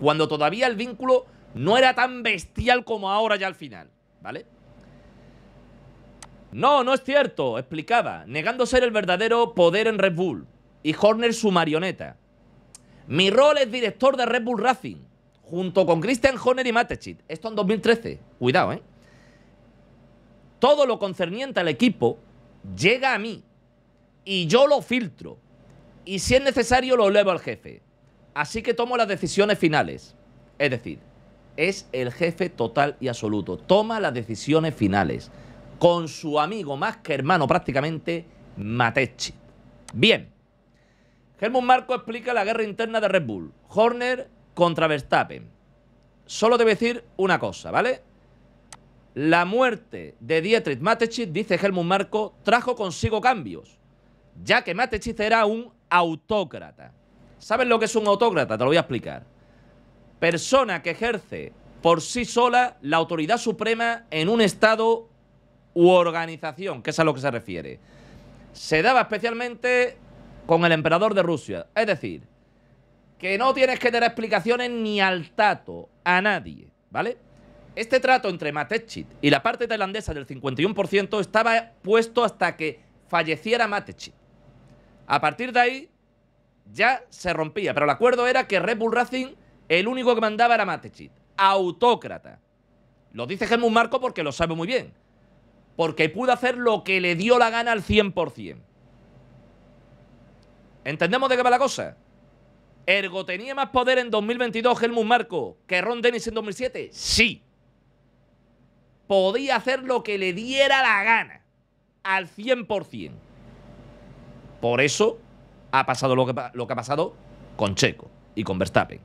cuando todavía el vínculo no era tan bestial como ahora ya al final, ¿vale? No, no es cierto, explicaba, negando ser el verdadero poder en Red Bull y Horner su marioneta. Mi rol es director de Red Bull Racing, junto con Christian Horner y Matechit. Esto en 2013. Cuidado, ¿eh? Todo lo concerniente al equipo llega a mí y yo lo filtro. Y si es necesario lo elevo al jefe. Así que tomo las decisiones finales. Es decir, es el jefe total y absoluto. Toma las decisiones finales con su amigo más que hermano prácticamente, Matechi. Bien. Helmut Marco explica la guerra interna de Red Bull. Horner contra Verstappen. Solo debe decir una cosa, ¿vale? La muerte de Dietrich Mateschitz, dice Helmut Marco, trajo consigo cambios, ya que Mateschitz era un autócrata. ¿Sabes lo que es un autócrata? Te lo voy a explicar. Persona que ejerce por sí sola la autoridad suprema en un Estado u organización, que es a lo que se refiere. Se daba especialmente con el emperador de Rusia. Es decir, que no tienes que dar explicaciones ni al tato, a nadie, ¿vale? Este trato entre Matechit y la parte tailandesa del 51% estaba puesto hasta que falleciera Matechit. A partir de ahí ya se rompía, pero el acuerdo era que Red Bull Racing el único que mandaba era Matechit, autócrata. Lo dice Helmut Marco porque lo sabe muy bien porque pudo hacer lo que le dio la gana al 100%. ¿Entendemos de qué va la cosa? ¿Ergo tenía más poder en 2022 Helmut Marco que Ron Dennis en 2007? Sí. Podía hacer lo que le diera la gana. al 100%. Por eso ha pasado lo que, ha pasado con Checo y con Verstappen.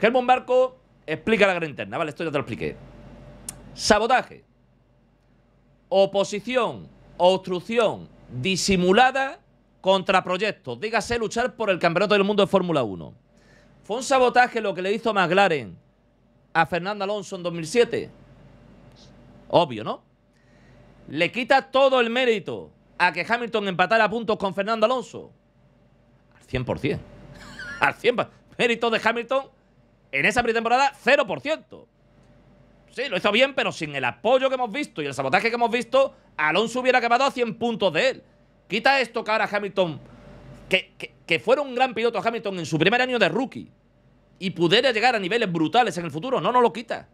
Helmut Marco explica la gran interna, vale, esto ya te lo expliqué. Sabotaje, oposición, obstrucción disimulada contra proyectos, dígase luchar por el campeonato del mundo de Fórmula 1. ¿Fue un sabotaje lo que le hizo McLaren a Fernando Alonso en 2007? Obvio, ¿no? ¿Le quita todo el mérito a que Hamilton empatara puntos con Fernando Alonso? Al 100%. Al 100%. Mérito de Hamilton en esa pretemporada, 0%. Sí, lo hizo bien, pero sin el apoyo que hemos visto y el sabotaje que hemos visto, Alonso hubiera acabado a 100 puntos de él. Quita esto que ahora Hamilton, que, que, fuera un gran piloto Hamilton en su primer año de rookie y pudiera llegar a niveles brutales en el futuro, no, no lo quita.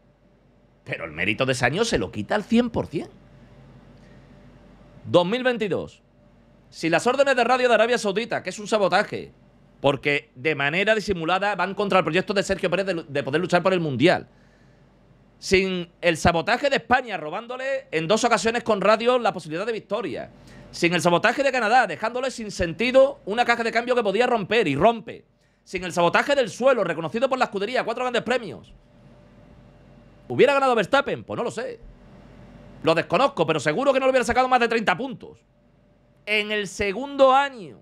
Pero el mérito de ese año se lo quita al 100%. 2022. Si las órdenes de radio de Arabia Saudita, que es un sabotaje, porque de manera disimulada van contra el proyecto de Sergio Pérez de, poder luchar por el Mundial. Sin el sabotaje de España, robándole en dos ocasiones con radio la posibilidad de victoria. Sin el sabotaje de Canadá, dejándole sin sentido una caja de cambio que podía romper y rompe. Sin el sabotaje del suelo, reconocido por la escudería, cuatro grandes premios. ¿Hubiera ganado Verstappen? Pues no lo sé. Lo desconozco, pero seguro que no lo hubiera sacado más de 30 puntos. En el segundo año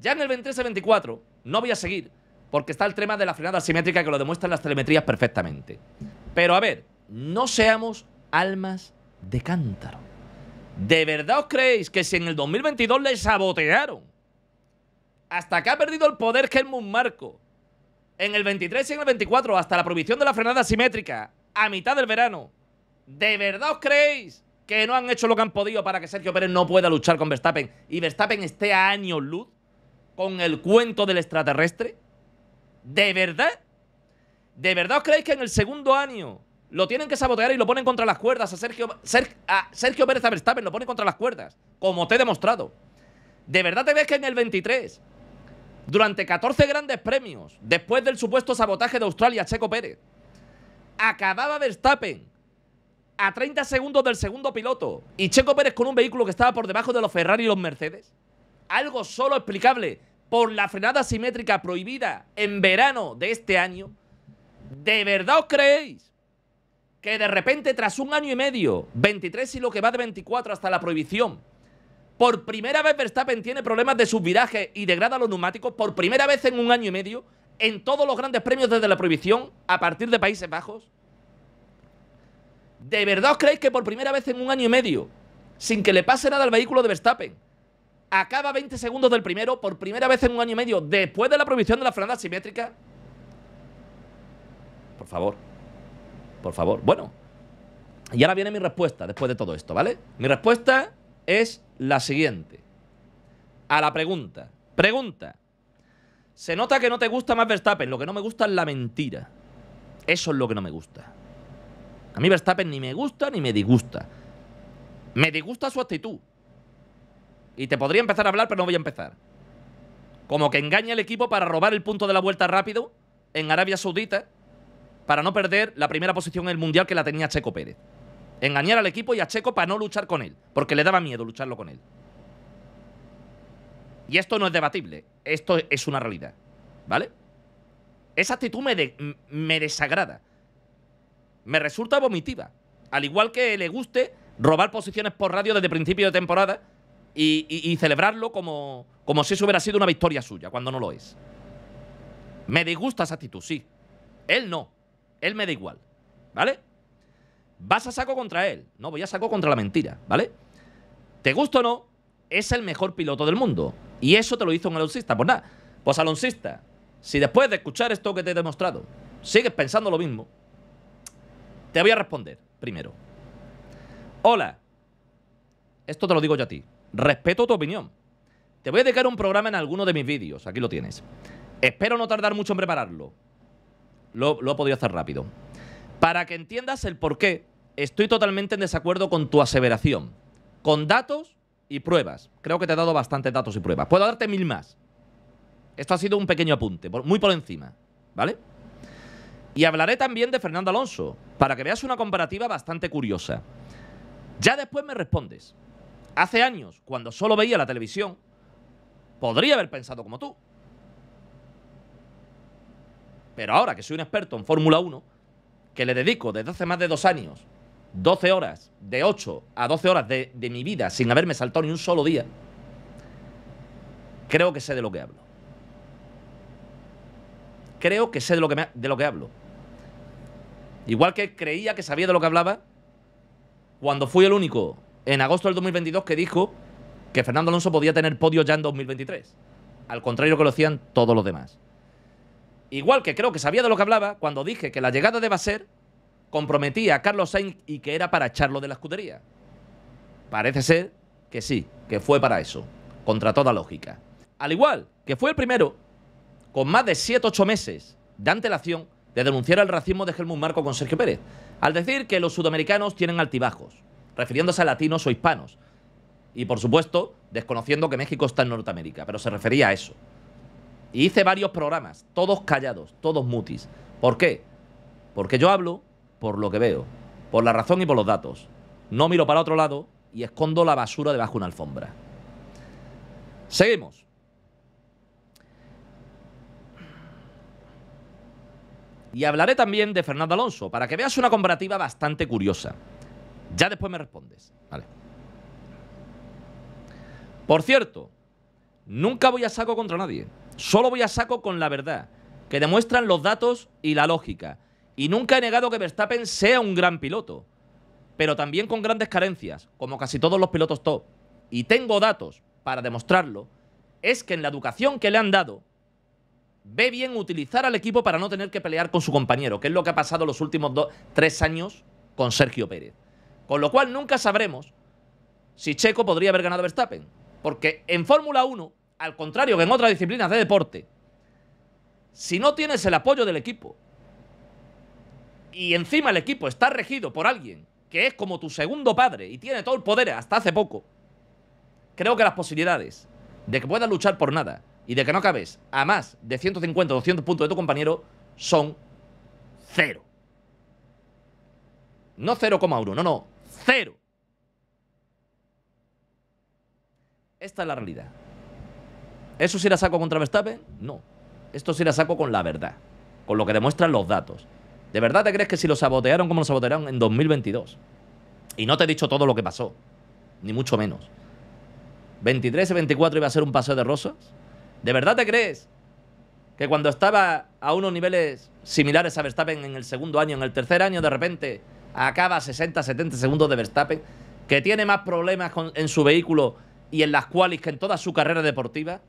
ya en el 23-24 no voy a seguir, porque está el tema de la frenada asimétrica que lo demuestran las telemetrías perfectamente. Pero a ver, no seamos almas de cántaro. ¿De verdad os creéis que si en el 2022 le sabotearon hasta que ha perdido el poder Helmut Marco en el 23 y en el 24 hasta la prohibición de la frenada asimétrica a mitad del verano, ¿de verdad os creéis que no han hecho lo que han podido para que Sergio Pérez no pueda luchar con Verstappen y Verstappen esté a años luz? con el cuento del extraterrestre? ¿De verdad? ¿De verdad os creéis que en el segundo año lo tienen que sabotear y lo ponen contra las cuerdas a Sergio, a Sergio Pérez a Verstappen? Lo ponen contra las cuerdas, como te he demostrado. ¿De verdad te ves que en el 23, durante 14 grandes premios, después del supuesto sabotaje de Australia Checo Pérez, acababa Verstappen a 30 segundos del segundo piloto y Checo Pérez con un vehículo que estaba por debajo de los Ferrari y los Mercedes? Algo solo explicable por la frenada simétrica prohibida en verano de este año, ¿de verdad os creéis que de repente tras un año y medio, 23 y lo que va de 24 hasta la prohibición, por primera vez Verstappen tiene problemas de subviraje y degrada los neumáticos, por primera vez en un año y medio, en todos los grandes premios desde la prohibición, a partir de Países Bajos? ¿De verdad os creéis que por primera vez en un año y medio, sin que le pase nada al vehículo de Verstappen, acaba 20 segundos del primero por primera vez en un año y medio después de la prohibición de la frenada simétrica. Por favor. Por favor. Bueno. Y ahora viene mi respuesta después de todo esto, ¿vale? Mi respuesta es la siguiente. A la pregunta. Pregunta. Se nota que no te gusta más Verstappen. Lo que no me gusta es la mentira. Eso es lo que no me gusta. A mí Verstappen ni me gusta ni me disgusta. Me disgusta su actitud. Y te podría empezar a hablar, pero no voy a empezar. Como que engaña al equipo para robar el punto de la vuelta rápido en Arabia Saudita para no perder la primera posición en el Mundial que la tenía Checo Pérez. Engañar al equipo y a Checo para no luchar con él, porque le daba miedo lucharlo con él. Y esto no es debatible, esto es una realidad. ¿Vale? Esa actitud me, me desagrada. Me resulta vomitiva. Al igual que le guste robar posiciones por radio desde principio de temporada y, celebrarlo como, como si eso hubiera sido una victoria suya, cuando no lo es. Me disgusta esa actitud, sí. Él no. Él me da igual. ¿Vale? Vas a saco contra él. No, voy a saco contra la mentira. ¿Vale? ¿Te gusta o no? Es el mejor piloto del mundo. Y eso te lo hizo un alonsista. Pues nada, pues alonsista, si después de escuchar esto que te he demostrado, sigues pensando lo mismo, te voy a responder primero. Hola. Esto te lo digo yo a ti. Respeto tu opinión. Te voy a dedicar un programa en alguno de mis vídeos. Aquí lo tienes. Espero no tardar mucho en prepararlo. Lo, he podido hacer rápido. Para que entiendas el por qué estoy totalmente en desacuerdo con tu aseveración. Con datos y pruebas. Creo que te he dado bastantes datos y pruebas. Puedo darte mil más. Esto ha sido un pequeño apunte, muy por encima. ¿Vale? Y hablaré también de Fernando Alonso, para que veas una comparativa bastante curiosa. Ya después me respondes. Hace años, cuando solo veía la televisión, podría haber pensado como tú. Pero ahora que soy un experto en Fórmula 1, que le dedico desde hace más de dos años 12 horas, de 8 a 12 horas de, de mi vida sin haberme saltado ni un solo día, creo que sé de lo que hablo. Creo que sé de lo que, me- de lo que hablo. Igual que creía que sabía de lo que hablaba cuando fui el único en agosto del 2022 que dijo que Fernando Alonso podía tener podio ya en 2023. Al contrario que lo hacían todos los demás. Igual que creo que sabía de lo que hablaba cuando dije que la llegada de Baser comprometía a Carlos Sainz y que era para echarlo de la escudería. Parece ser que sí, que fue para eso, contra toda lógica. Al igual que fue el primero, con más de 7-8 meses de antelación, de denunciar el racismo de Helmut Marco con Sergio Pérez, al decir que los sudamericanos tienen altibajos, refiriéndose a latinos o hispanos. Y por supuesto, desconociendo que México está en Norteamérica, pero se refería a eso. Y hice varios programas, todos callados, todos mutis. ¿Por qué? Porque yo hablo por lo que veo, por la razón y por los datos. No miro para otro lado y escondo la basura debajo de una alfombra. Seguimos. Y hablaré también de Fernando Alonso, para que veas una comparativa bastante curiosa. Ya después me respondes. Vale. Por cierto, nunca voy a saco contra nadie. Solo voy a saco con la verdad, que demuestran los datos y la lógica. Y nunca he negado que Verstappen sea un gran piloto, pero también con grandes carencias, como casi todos los pilotos top. Y tengo datos para demostrarlo. Es que en la educación que le han dado, ve bien utilizar al equipo para no tener que pelear con su compañero, que es lo que ha pasado los últimos dos, tres años con Sergio Pérez. Con lo cual nunca sabremos si Checo podría haber ganado Verstappen. Porque en Fórmula 1, al contrario que en otras disciplinas de deporte, si no tienes el apoyo del equipo y encima el equipo está regido por alguien que es como tu segundo padre y tiene todo el poder hasta hace poco, creo que las posibilidades de que puedas luchar por nada y de que no acabes a más de 150 o 200 puntos de tu compañero son cero. No 0,1, no, no, cero. Esta es la realidad. ¿Eso sí la saco contra Verstappen? No. Esto sí la saco con la verdad, con lo que demuestran los datos. ¿De verdad te crees que si lo sabotearon como lo sabotearon en 2022? Y no te he dicho todo lo que pasó, ni mucho menos. 23 y 24 iba a ser un paseo de rosas. ¿De verdad te crees que cuando estaba a unos niveles similares a Verstappen en el segundo año, en el tercer año, de repente acaba a 60, 70 segundos de Verstappen, que tiene más problemas en su vehículo y en las qualis que en toda su carrera deportiva?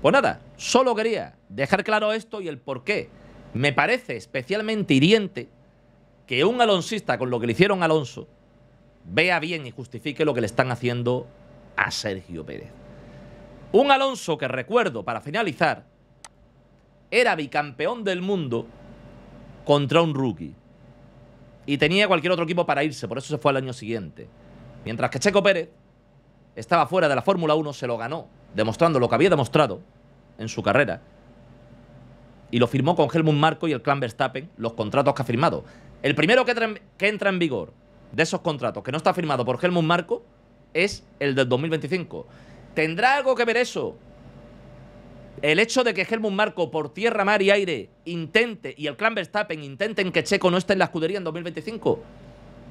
Pues nada, solo quería dejar claro esto y el por qué. Me parece especialmente hiriente que un alonsista con lo que le hicieron Alonso vea bien y justifique lo que le están haciendo a Sergio Pérez. Un Alonso que recuerdo, para finalizar, era bicampeón del mundo contra un rookie. Y tenía cualquier otro equipo para irse, por eso se fue al año siguiente. Mientras que Checo Pérez estaba fuera de la Fórmula 1, se lo ganó, demostrando lo que había demostrado en su carrera. Y lo firmó con Helmut Marko y el clan Verstappen, los contratos que ha firmado. El primero que entra en, vigor de esos contratos, que no está firmado por Helmut Marko, es el del 2025. ¿Tendrá algo que ver eso? El hecho de que Helmut Marko por tierra, mar y aire intente y el clan Verstappen intenten que Checo no esté en la escudería en 2025,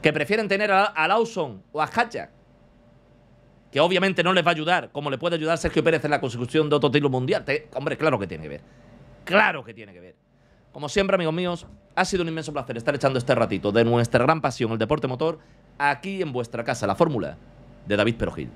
que prefieren tener a, Lawson o a Hadjar, que obviamente no les va a ayudar, como le puede ayudar Sergio Pérez en la consecución de otro título mundial. Hombre, claro que tiene que ver. Claro que tiene que ver. Como siempre, amigos míos, ha sido un inmenso placer estar echando este ratito de nuestra gran pasión, el deporte motor, aquí en vuestra casa, la fórmula de David Perogil.